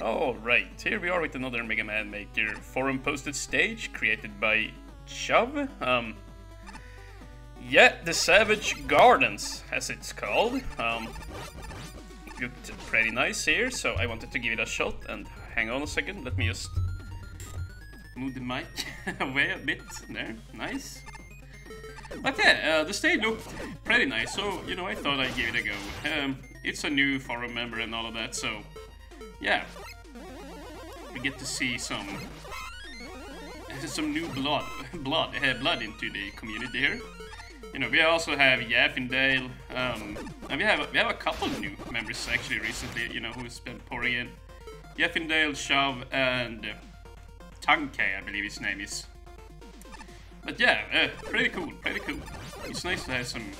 Alright, here we are with another Mega Man Maker forum posted stage created by Chuw. Um, yeah, the Savage Gardens, as it's called. Um, looked pretty nice here, so I wanted to give it a shot. And hang on a second, let me just move the mic away a bit. There, nice. But yeah, uh, the stage looked pretty nice, so you know I thought I'd give it a go. Um, it's a new forum member and all of that, so yeah, we get to see some some new blood blood uh, blood into the community here. You know, we also have Yaffindale, um, and we have we have a couple of new members actually recently. You know, who's been pouring in. Yaffindale, Chuw, and uh, Tankei, I believe his name is. But yeah, uh, pretty cool, pretty cool. It's nice to have some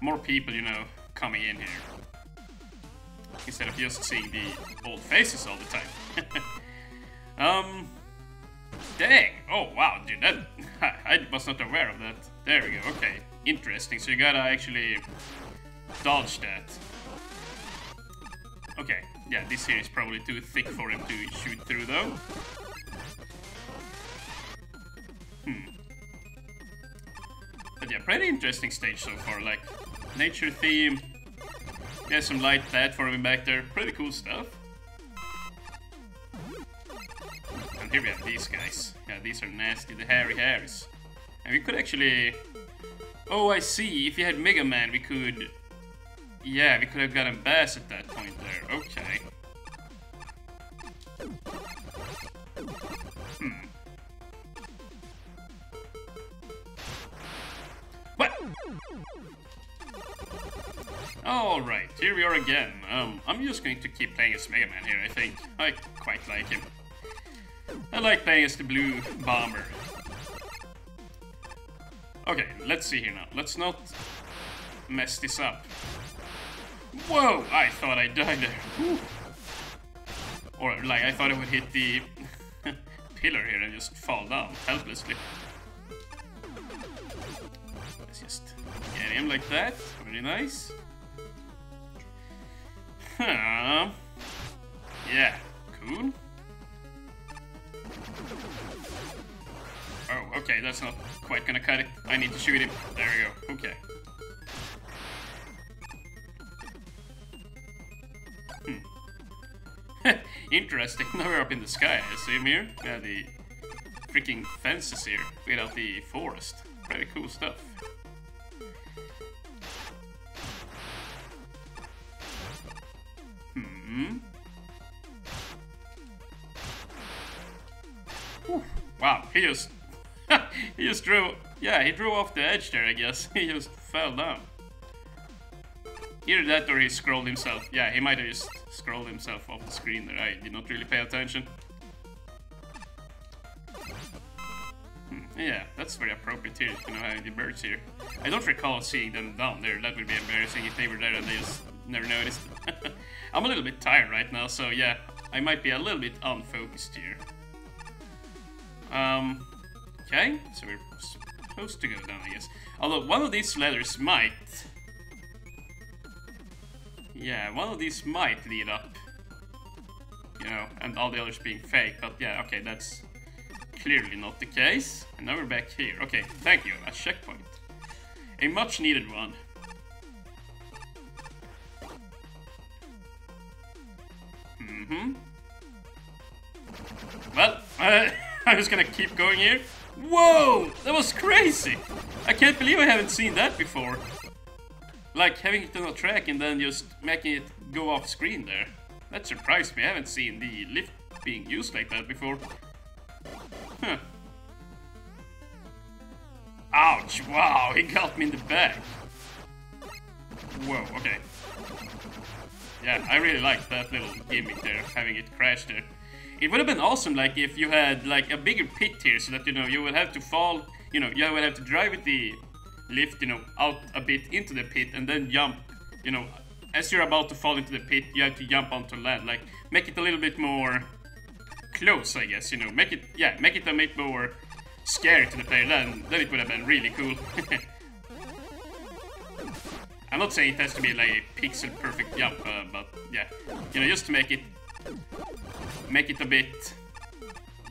more people, you know, coming in here. Instead of just seeing the old faces all the time. um, dang. Oh, wow, dude, that... I was not aware of that. There we go, okay. Interesting, so you gotta actually dodge that. Okay, yeah, this here is probably too thick for him to shoot through, though. Hmm. But yeah, pretty interesting stage so far, like, nature theme, yeah, some light platforming back there, pretty cool stuff. Here we have these guys. Yeah, these are nasty, the hairy hairs. And we could actually... Oh, I see, if you had Mega Man, we could... Yeah, we could have gotten Bass at that point there, okay. Hmm. What? Alright, here we are again. Um, I'm just going to keep playing as Mega Man here, I think. I quite like him. I like playing as the Blue Bomber. Okay, let's see here now. Let's not mess this up. Whoa! I thought I died there. Whew. Or, like, I thought I would hit the pillar here and just fall down helplessly. Let's just get him like that. Very nice. Huh. Yeah, cool. Okay, that's not quite gonna cut it. I need to shoot him. There we go. Okay. Hmm. Interesting. Now we're up in the sky, I assume here. Yeah, the freaking fences here, without the forest. Pretty cool stuff. Hmm. Whew. Wow, he just... he just drew... Yeah, he drew off the edge there, I guess. He just fell down. Either that or he scrolled himself. Yeah, he might have just scrolled himself off the screen there. I did not really pay attention. Hmm, yeah, that's very appropriate here, you know, having the birds here. I don't recall seeing them down there. That would be embarrassing if they were there and they just never noticed. I'm a little bit tired right now, so yeah, I might be a little bit unfocused here. Um, okay, so we're supposed to go down, I guess. Although one of these ladders might... Yeah, one of these might lead up. You know, and all the others being fake, but yeah, okay, that's clearly not the case. And now we're back here. Okay, thank you, a checkpoint. A much needed one. Mm-hmm. Well, uh, I'm just gonna keep going here. Whoa! That was crazy! I can't believe I haven't seen that before. Like, having it on a track and then just making it go off screen there. That surprised me. I haven't seen the lift being used like that before. Huh. Ouch! Wow, he got me in the back. Whoa, okay. Yeah, I really like that little gimmick there, having it crash there. It would have been awesome, like, if you had, like, a bigger pit here, so that, you know, you would have to fall, you know, you would have to drive with the lift, you know, out a bit into the pit, and then jump, you know, as you're about to fall into the pit, you have to jump onto land, like, make it a little bit more close, I guess, you know, make it, yeah, make it a bit more scary to the player, then, then it would have been really cool. I'm not saying it has to be like a pixel perfect jump, uh, but yeah, you know, just to make it make it a bit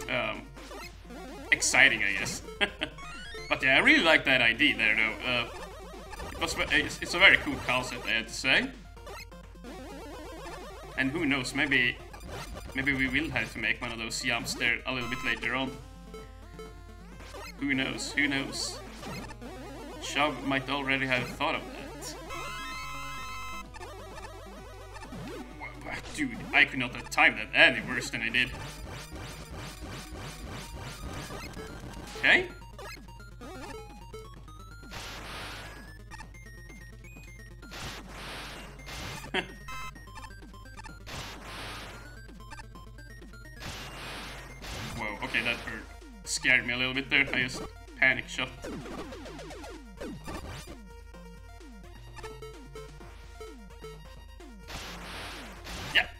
um, exciting, I guess. but yeah, I really like that idea there, though. Uh, it was, it's, it's a very cool concept, I have to say. And who knows, maybe maybe we will have to make one of those jumps there a little bit later on. Who knows, who knows. Chuw might already have thought of that. Dude, I could not have timed that any worse than I did. Okay. Whoa, okay, that hurt. Scared me a little bit there. I just panic shot.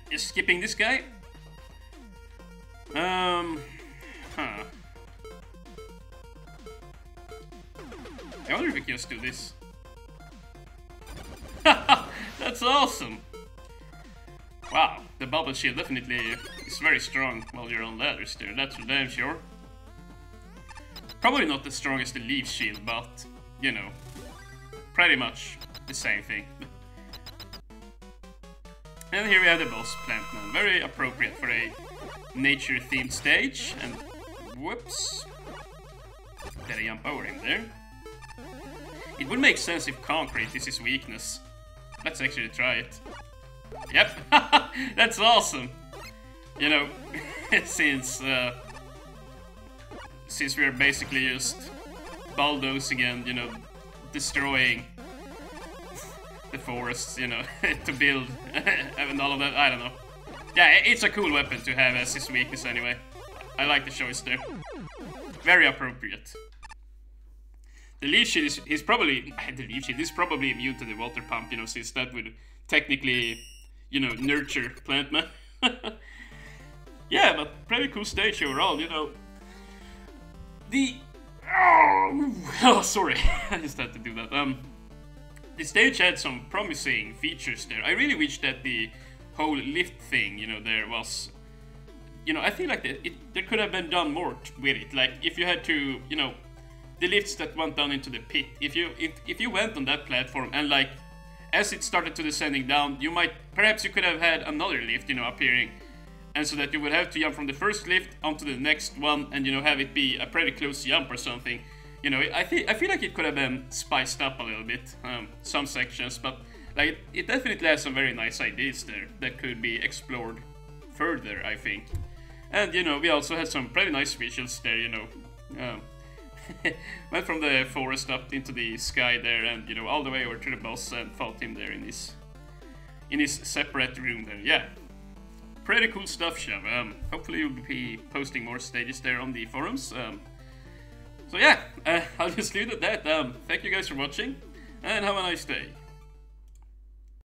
Just skipping this guy. Um, huh. I wonder if we can just do this. That's awesome! Wow, the bubble shield definitely is very strong while you're on ladders there, that's for damn sure. Probably not the strongest the leaf shield, but, you know, pretty much the same thing. and here we have the boss plant man, very appropriate for a nature-themed stage, and whoops. I jump over him there? It would make sense if concrete is his weakness. Let's actually try it. Yep, that's awesome. You know, since uh, since we're basically just bulldozing and you know destroying the forests, you know, to build and all of that. I don't know. Yeah, it's a cool weapon to have as his weakness anyway. I like the choice there. Very appropriate. The leaf shield is he's probably the leaf shield is probably immune to the water pump, you know, since that would technically, you know, nurture plant man. yeah, but pretty cool stage overall, you know. The oh, oh sorry, I just had to do that. Um, the stage had some promising features there. I really wish that the whole lift thing, you know, there was you know, I feel like it, it, there could have been done more with it. Like if you had to, you know, the lifts that went down into the pit. If you if, if you went on that platform and like as it started to descending down, you might perhaps you could have had another lift, you know, appearing, and so that you would have to jump from the first lift onto the next one, and you know have it be a pretty close jump or something. You know, I feel I feel like it could have been spiced up a little bit, um, some sections, but like it, it definitely has some very nice ideas there that could be explored further. I think, and you know we also had some pretty nice visuals there. You know. Um, went from the forest up into the sky there and you know all the way over to the boss and fought him there in his in his separate room there yeah pretty cool stuff Chuw um, hopefully you'll be posting more stages there on the forums um, so yeah uh, I'll just leave it at that um, thank you guys for watching and have a nice day